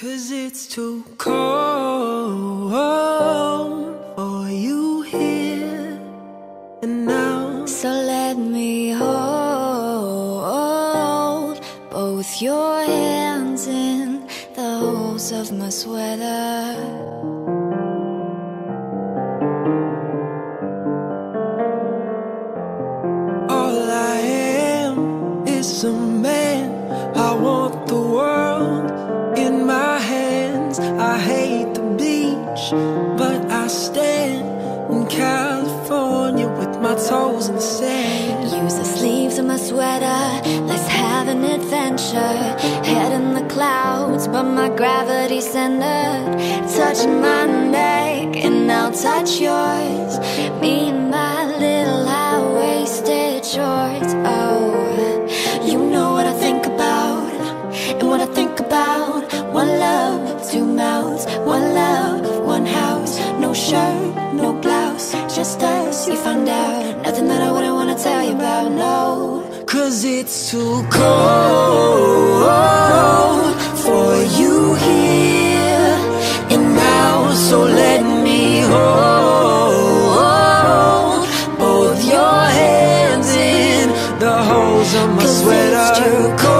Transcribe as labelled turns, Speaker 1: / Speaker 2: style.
Speaker 1: Cause it's too cold for you here and now.
Speaker 2: So let me hold both your hands in the holes of my sweater.
Speaker 1: But I stand in California with my toes in the sand.
Speaker 2: Use the sleeves of my sweater. Let's have an adventure. Head in the clouds, but my gravity's centered. Touching my neck, and I'll touch yours. Cause it's too cold for you here. And now So let me hold both your hands in the holes of my Cause sweater.